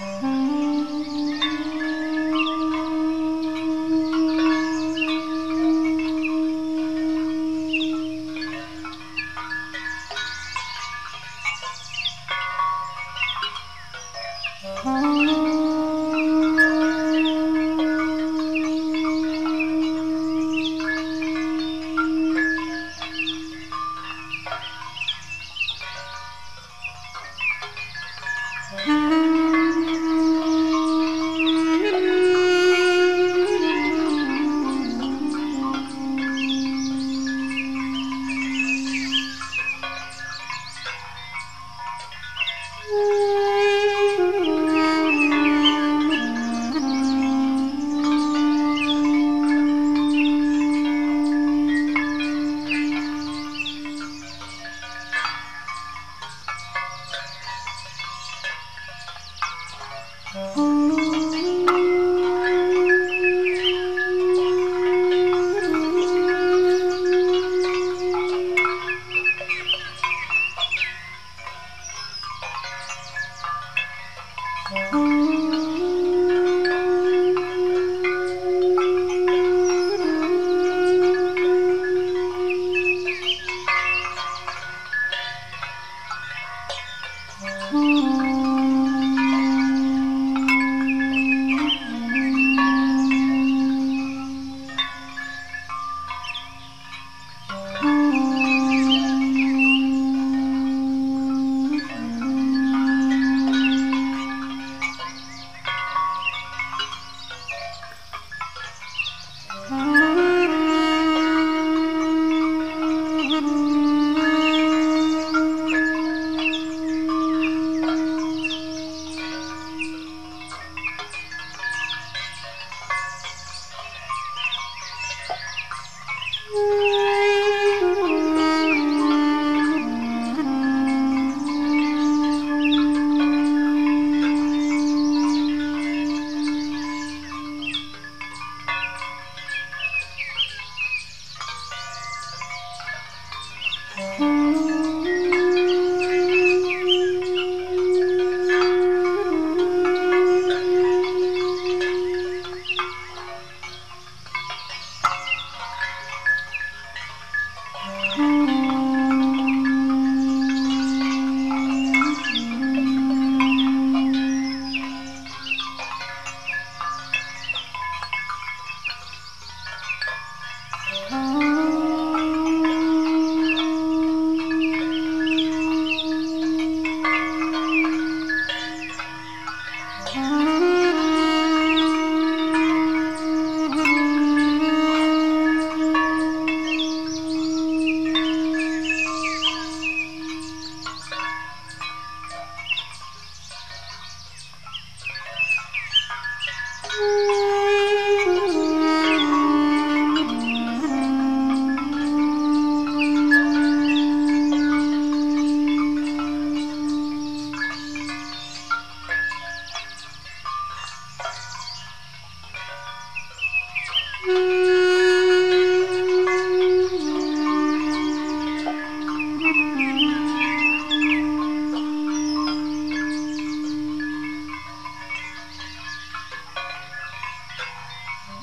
嗯。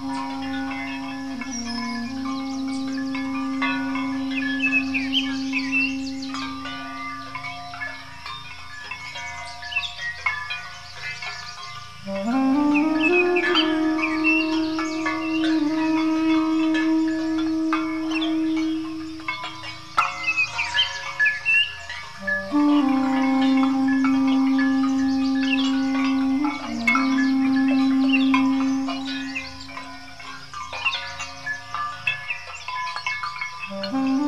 嗯嗯。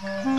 嗯。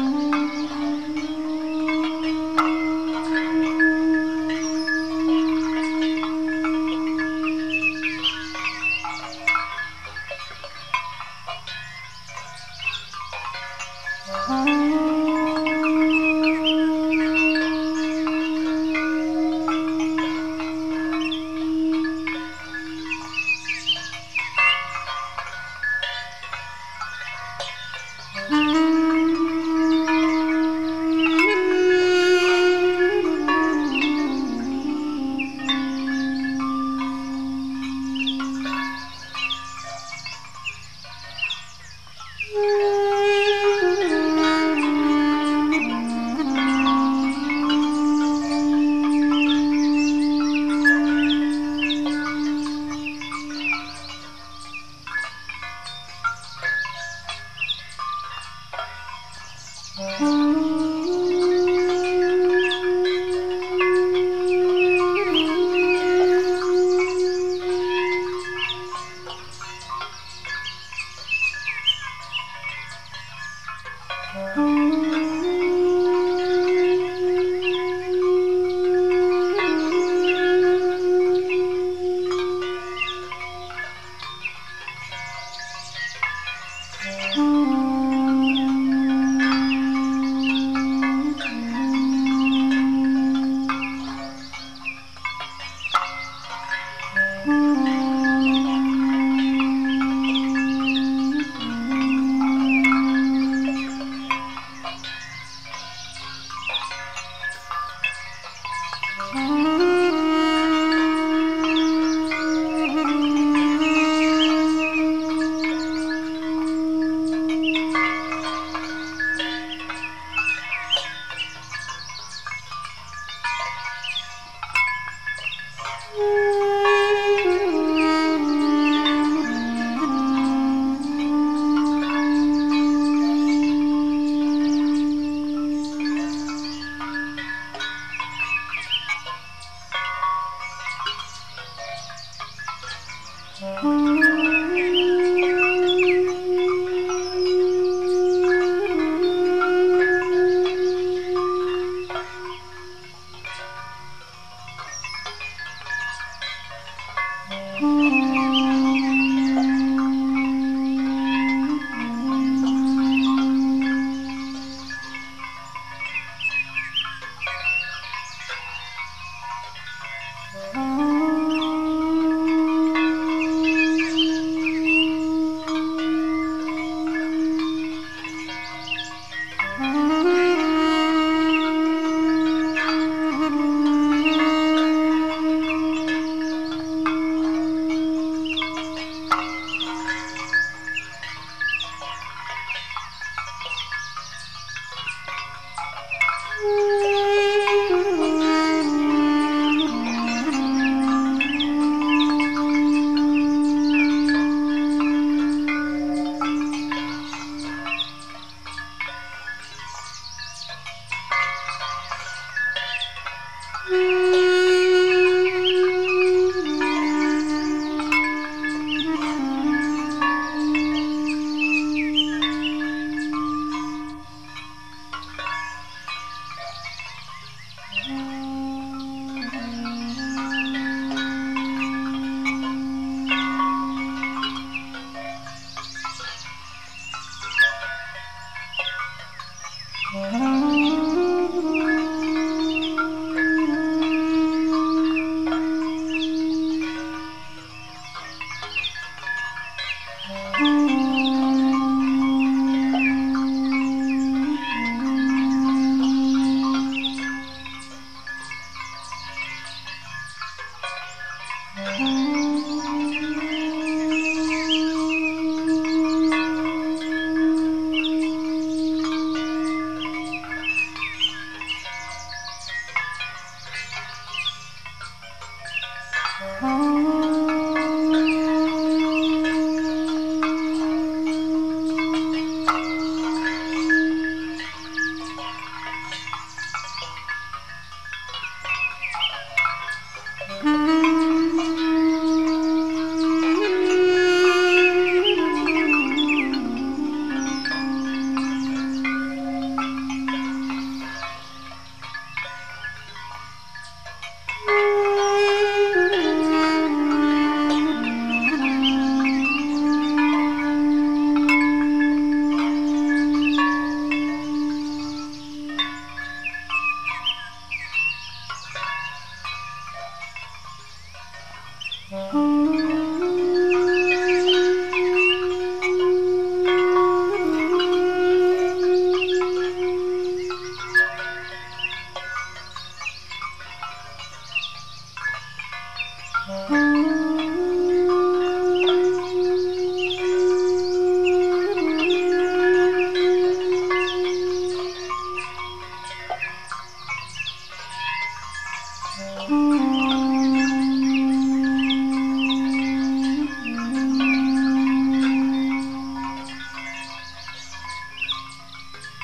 Música Música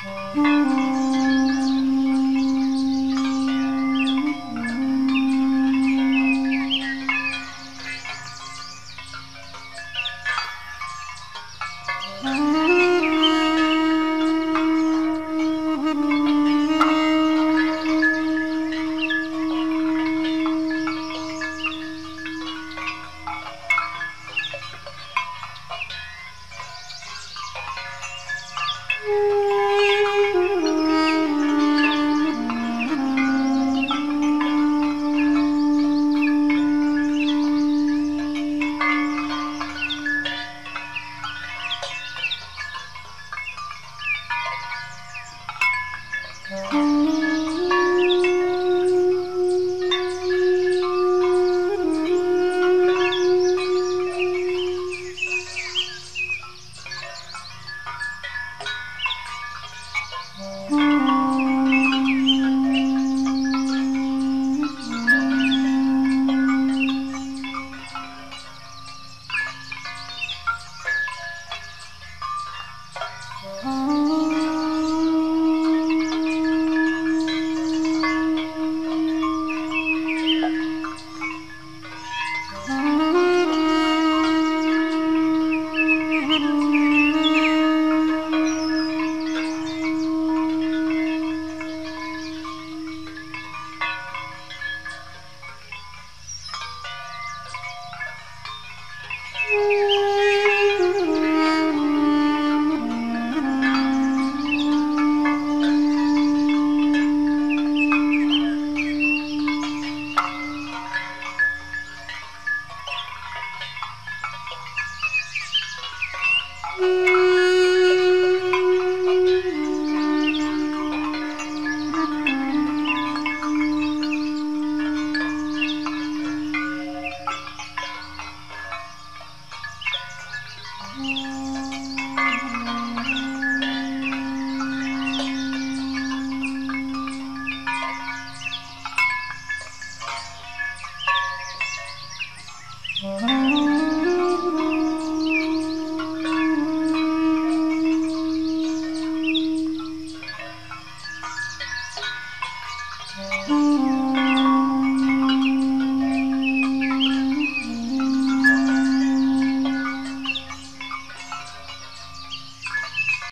Mm-hmm. you